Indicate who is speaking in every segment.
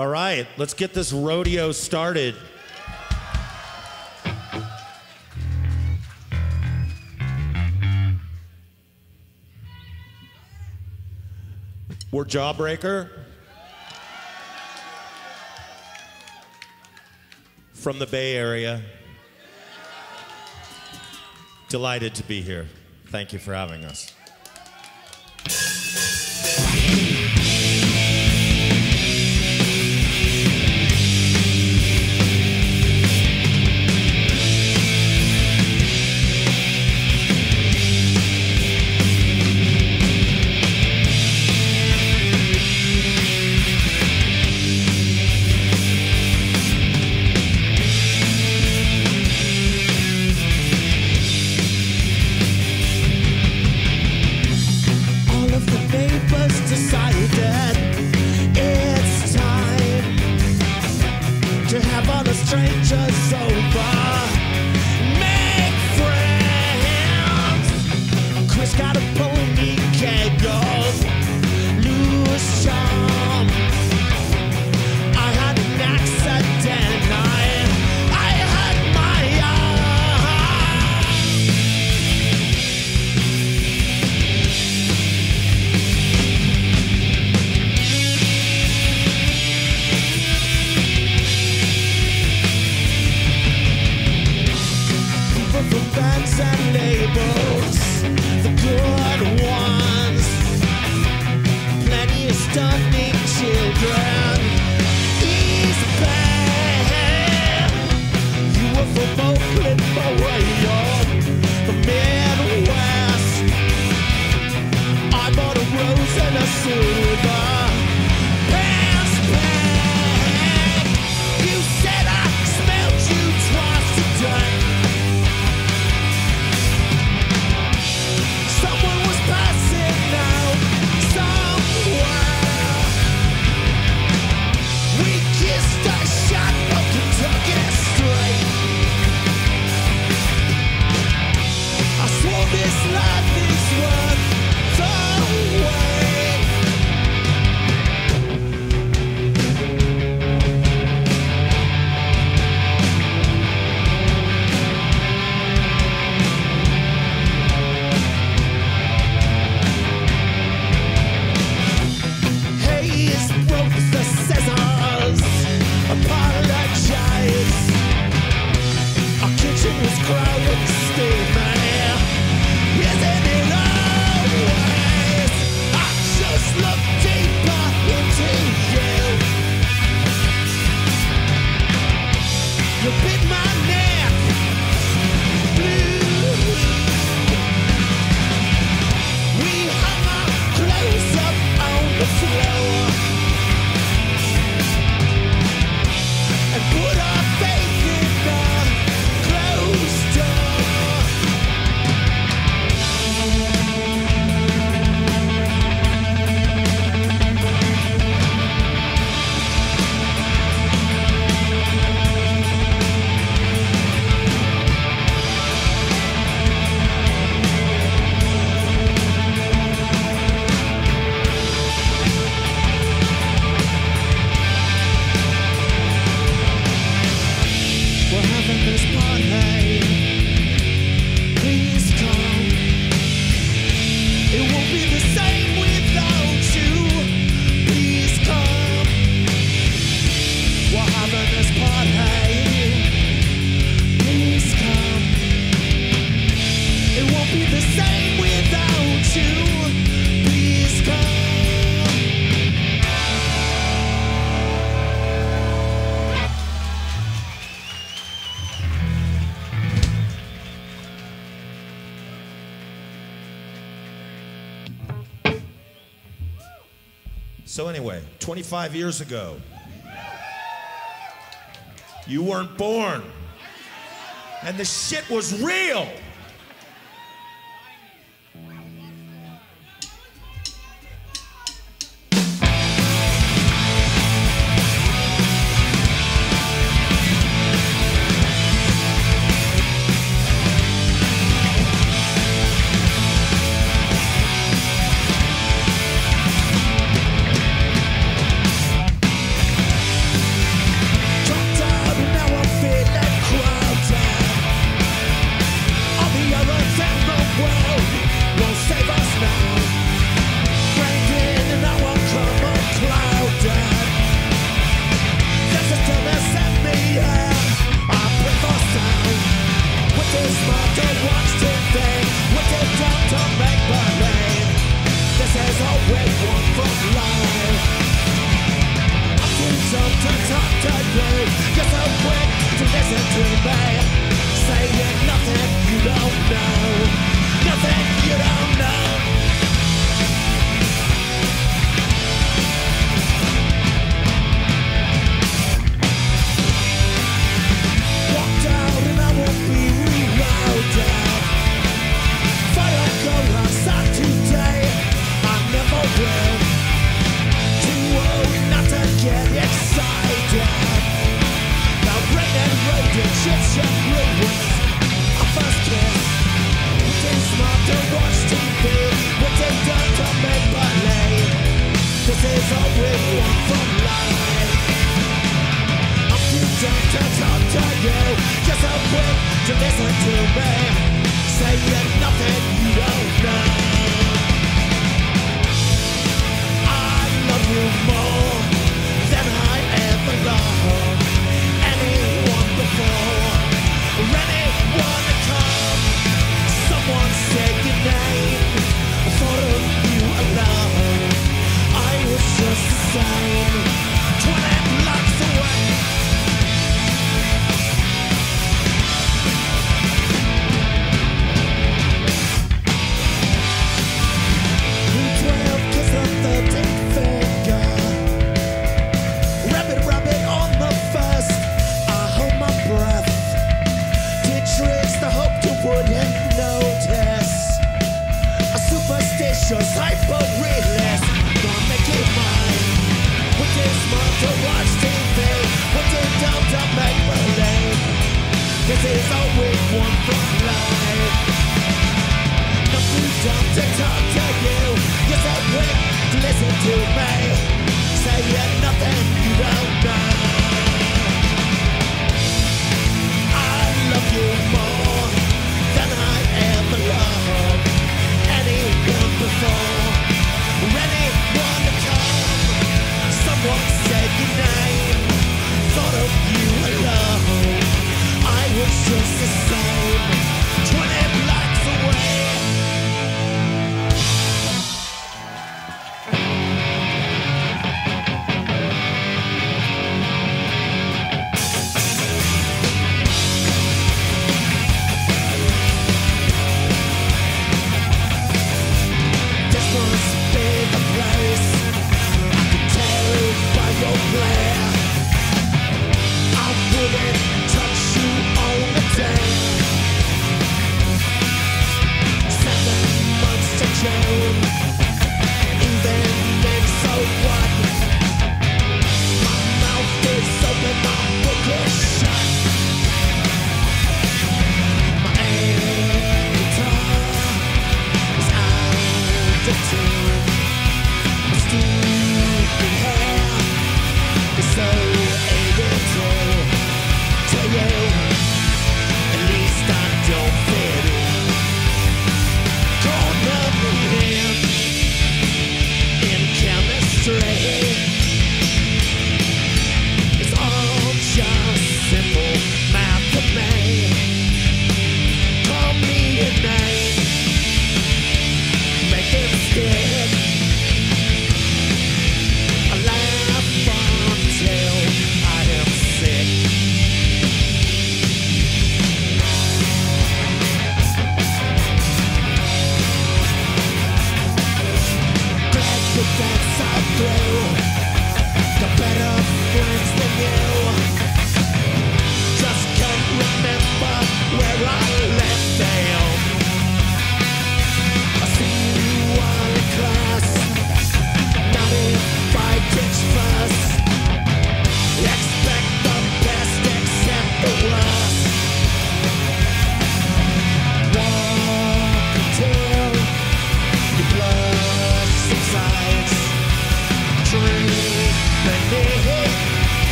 Speaker 1: All right, let's get this rodeo started. We're Jawbreaker. From the Bay Area. Delighted to be here. Thank you for having us.
Speaker 2: silver
Speaker 1: five years ago. You weren't born. And the shit was real.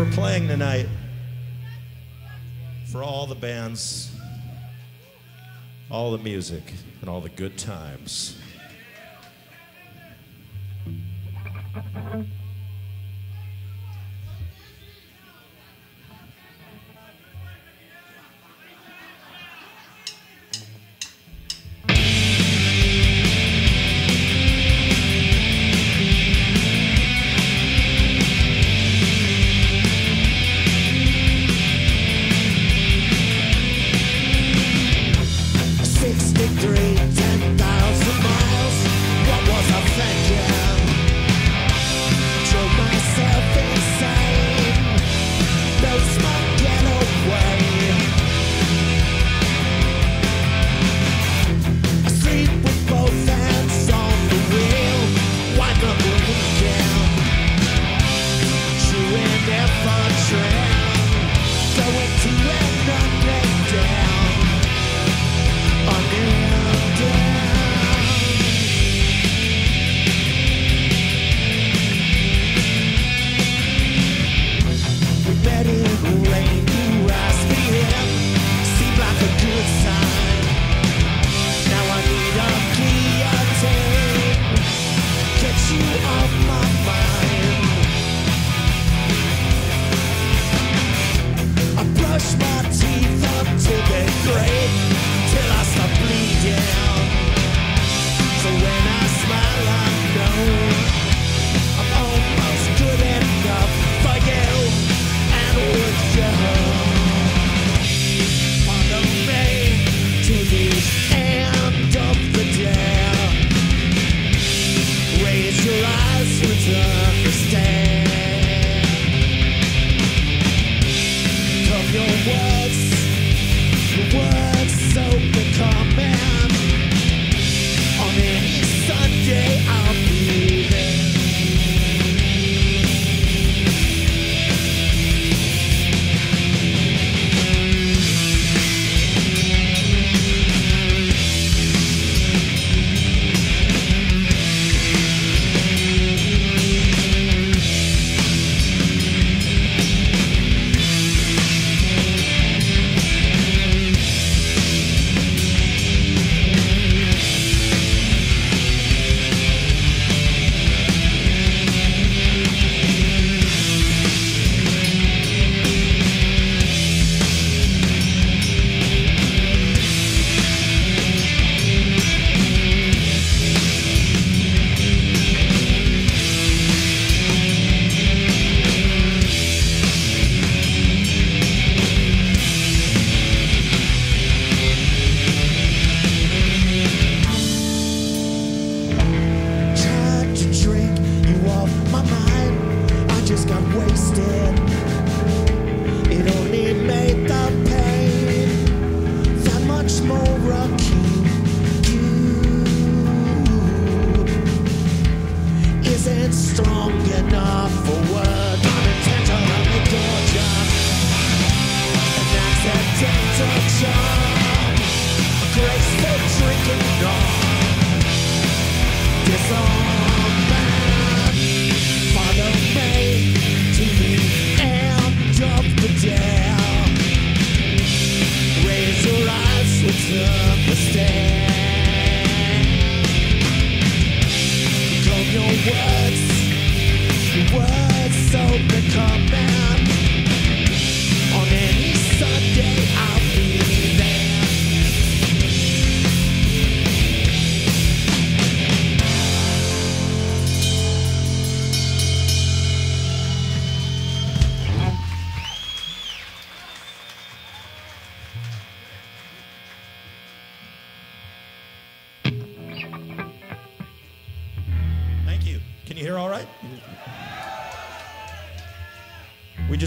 Speaker 2: for playing tonight, for all the bands, all the music, and all the good times.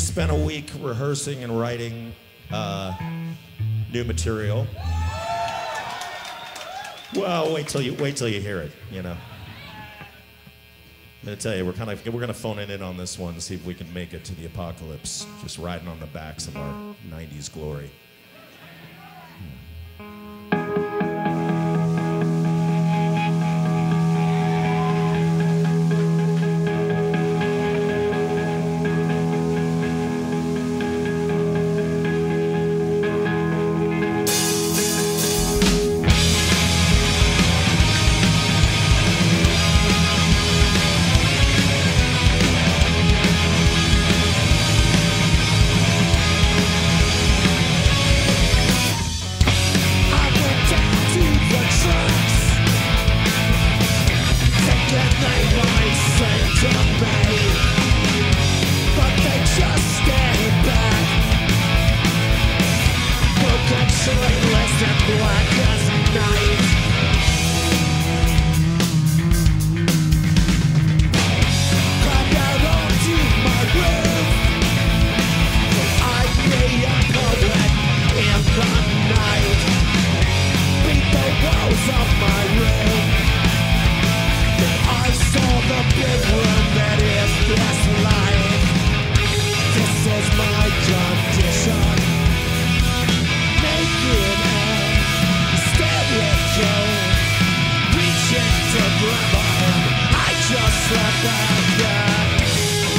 Speaker 2: spent a week rehearsing and writing uh, new material. Well, wait till you wait till you hear it. You know, I'm gonna tell you, we're kind of we're gonna phone it in on this one, see if we can make it to the apocalypse, just riding on the backs of our '90s glory.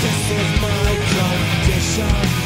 Speaker 2: This is my condition.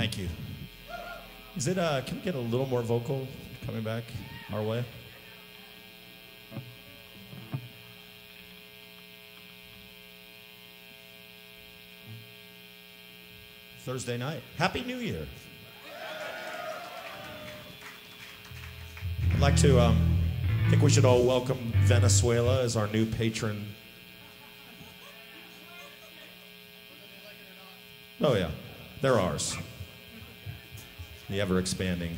Speaker 1: Thank you. Is it? Uh, can we get a little more vocal coming back our way? Thursday night. Happy New Year. I'd like to. Um, I think we should all welcome Venezuela as our new patron. Oh yeah, they're ours the ever expanding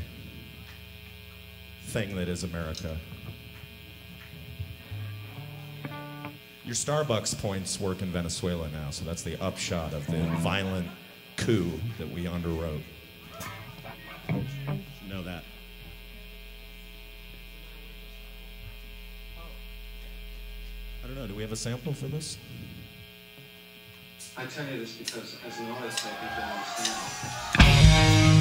Speaker 1: thing that is America. Your Starbucks points work in Venezuela now, so that's the upshot of the violent coup that we underwrote. Know that. I don't know, do we have a sample for this?
Speaker 2: I tell you this because as an artist, I think you'll understand.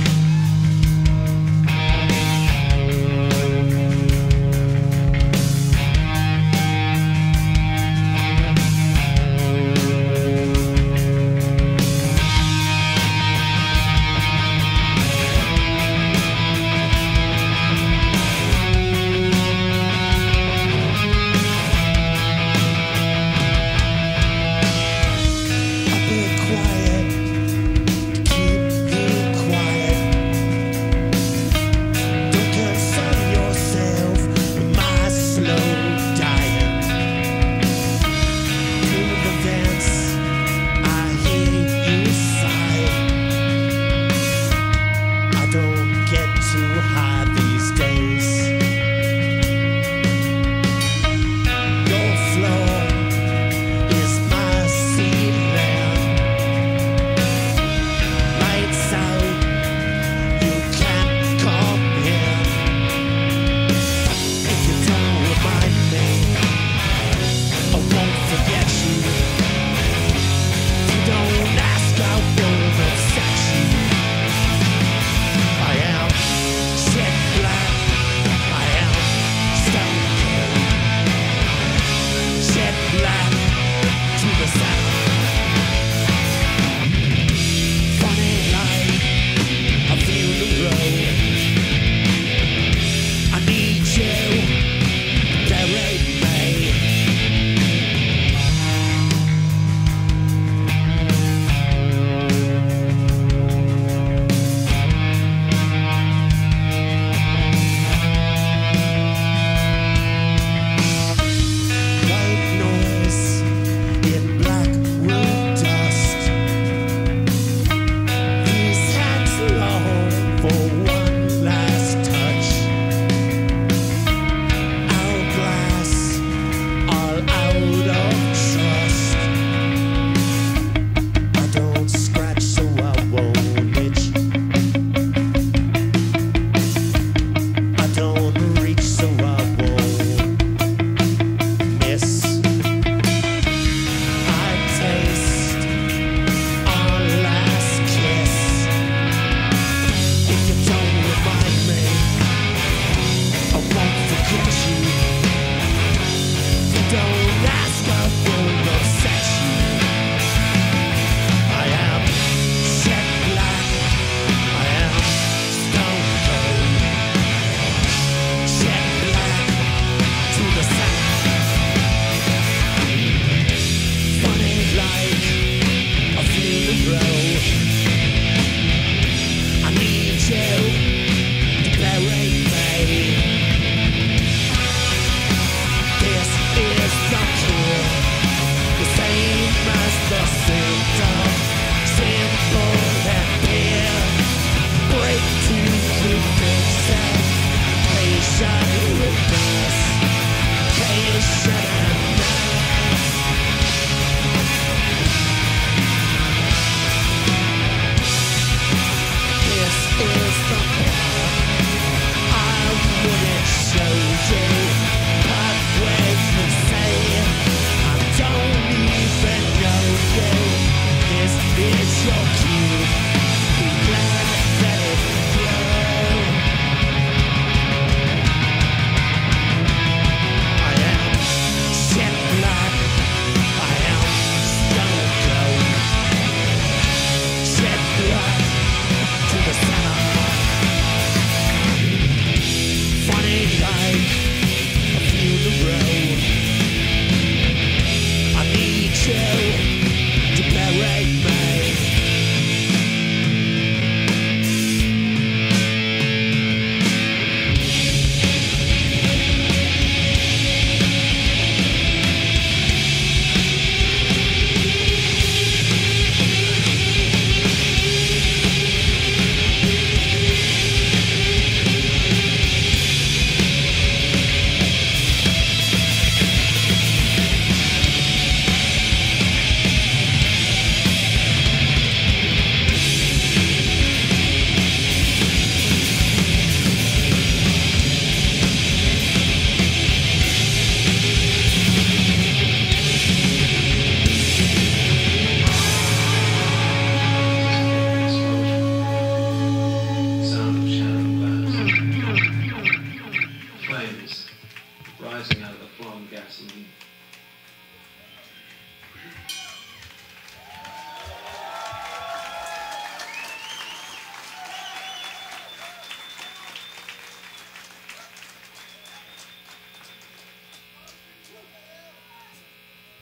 Speaker 3: rising out of the flom gas and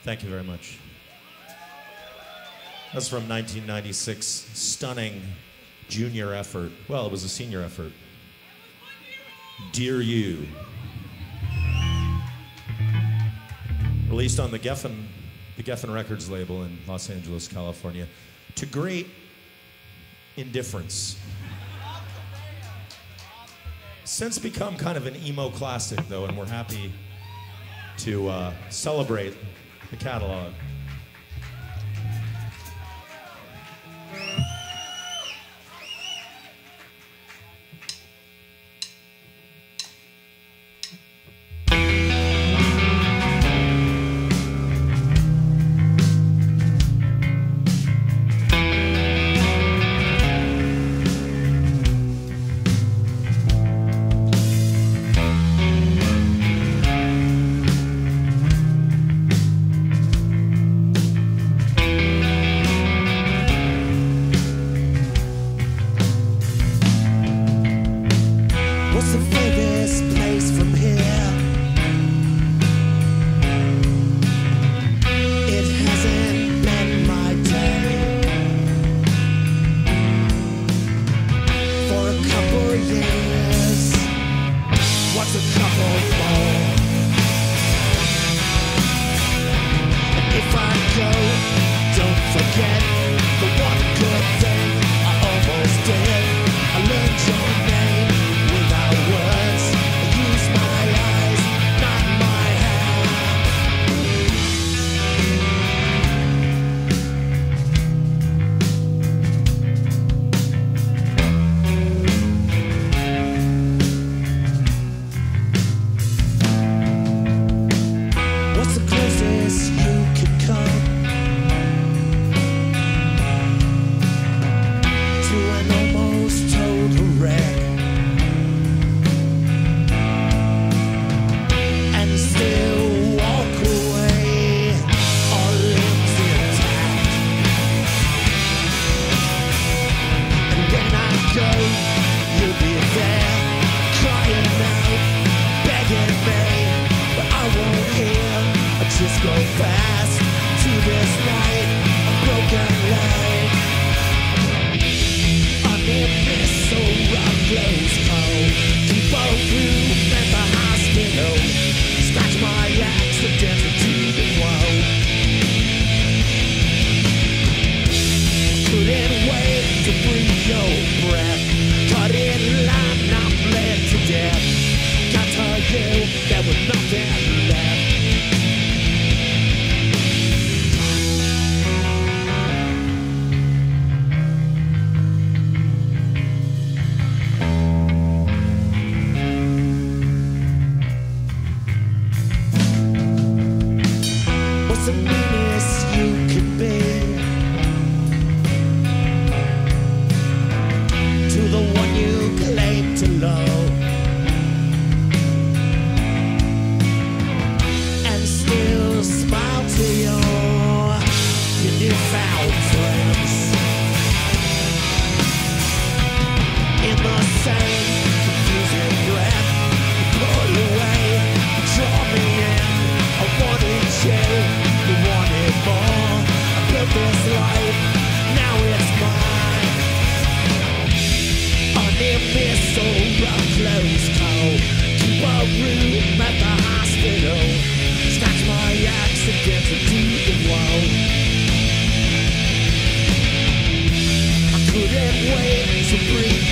Speaker 2: Thank you very much. That's from 1996. Stunning junior effort. Well, it was a senior effort. Dear You. released on the Geffen, the Geffen Records label in Los Angeles, California, to great indifference. Since become kind of an emo classic, though, and we're happy to uh, celebrate the catalog.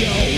Speaker 1: go.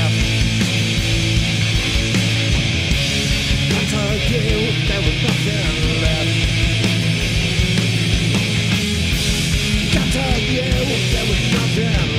Speaker 1: you, there was nothing left.
Speaker 2: Got to you, there was nothing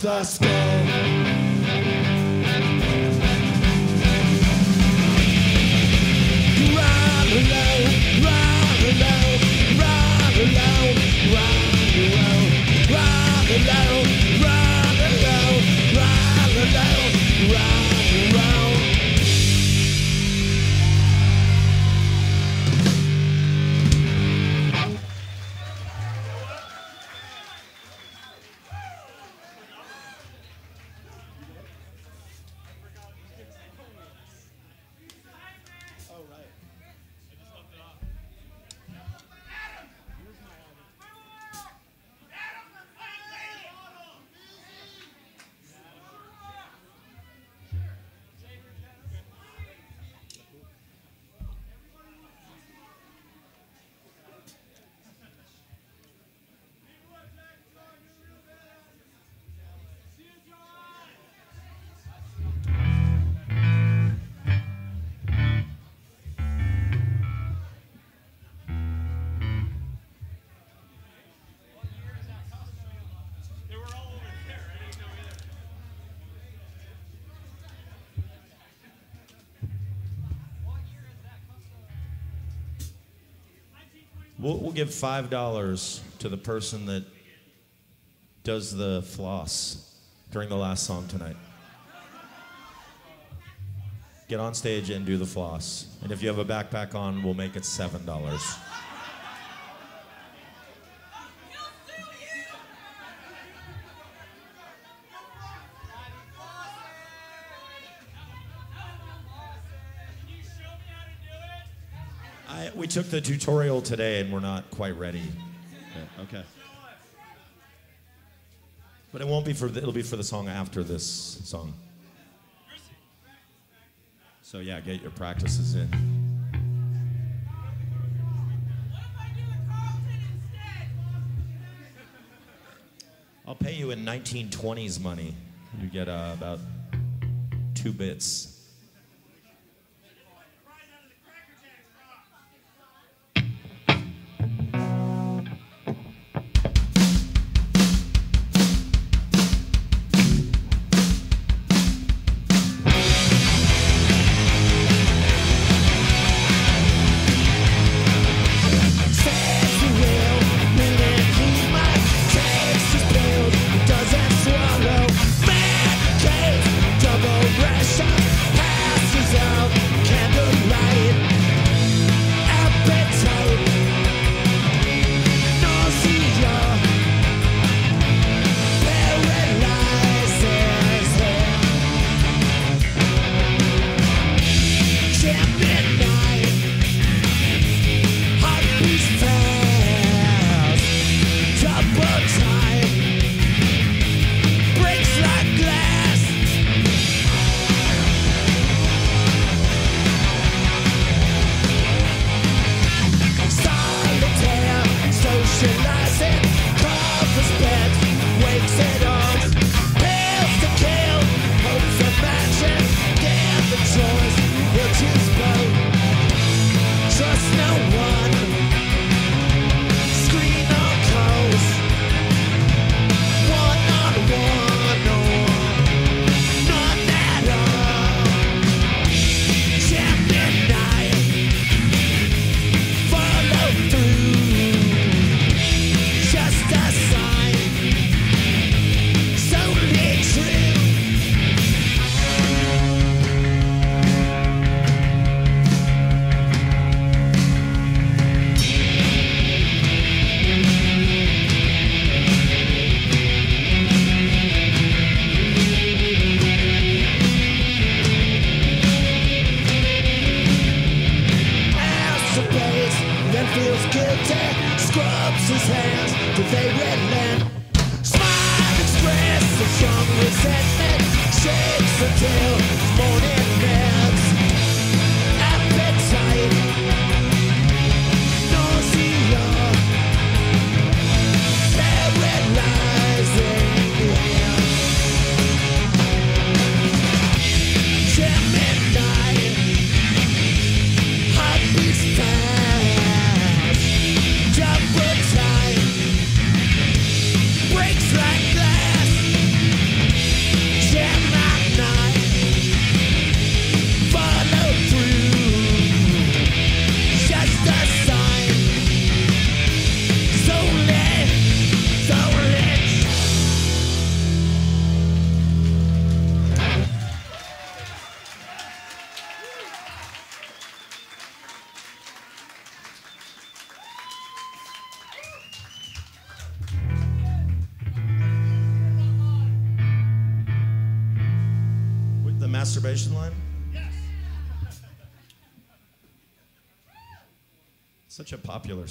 Speaker 2: the score?
Speaker 1: We'll, we'll give $5 to the person that does the floss during the last song tonight. Get on stage and do the floss. And if you have a backpack on, we'll make it $7. We took the tutorial today and we're not quite ready.
Speaker 4: Yeah, okay.
Speaker 1: But it won't be for the, it'll be for the song after this song. So yeah, get your practices in. I'll pay you in 1920s money. You get uh, about two bits.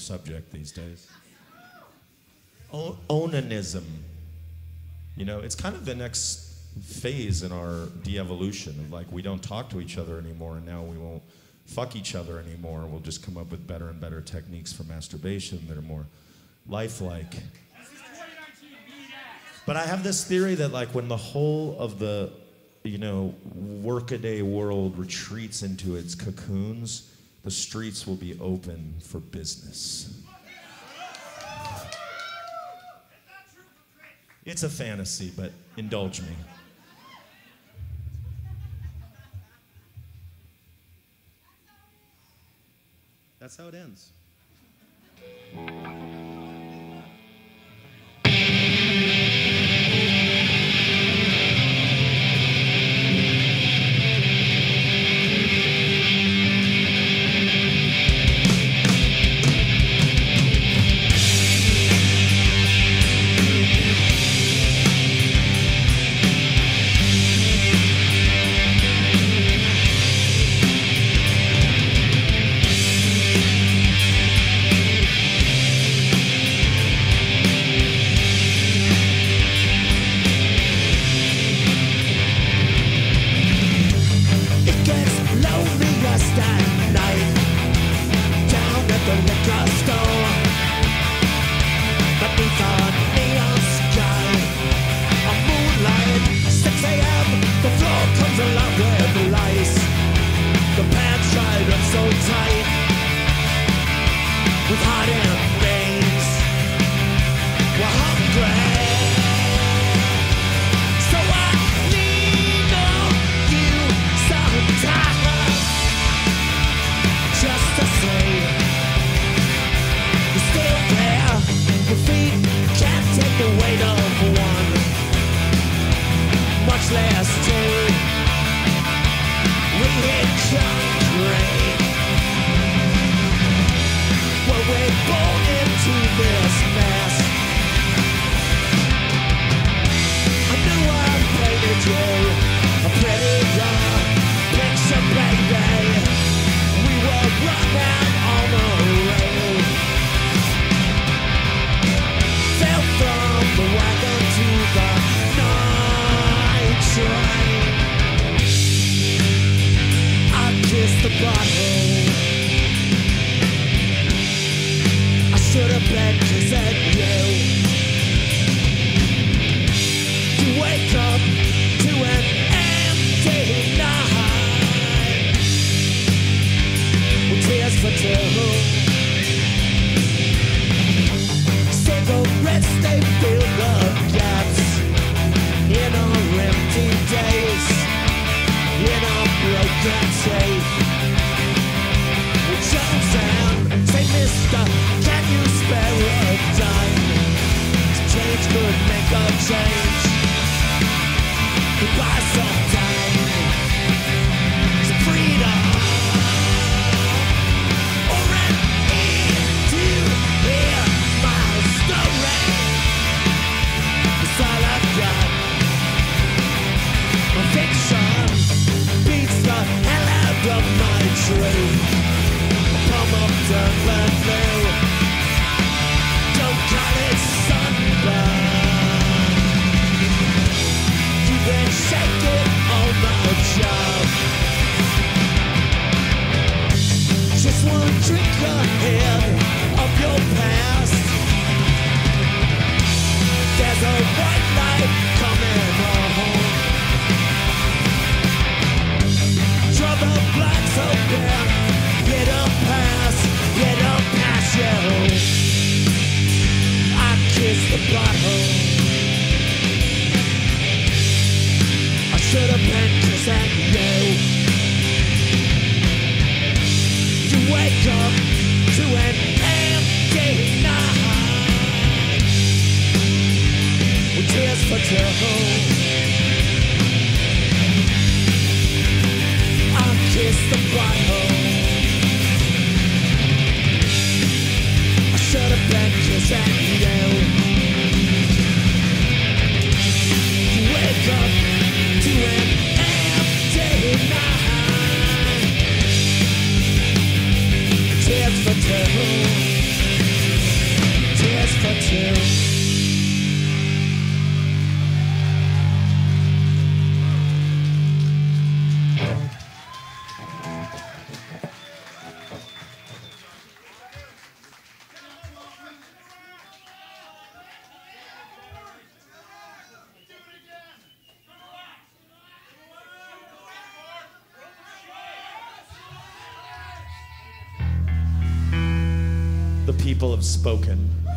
Speaker 2: subject these days. O- onanism. You know, it's kind of the next phase in our de-evolution of like we don't talk to each other anymore and now we won't fuck each other anymore. We'll just come up with better and better techniques for masturbation that are more lifelike. But I have this theory that like when the whole of the you know workaday world retreats into its cocoons, the streets will be open for business. It's a fantasy, but indulge me. That's how it ends.
Speaker 1: Should have been just and you You wake up to an empty night With tears for two I kiss the
Speaker 2: bridle spoken.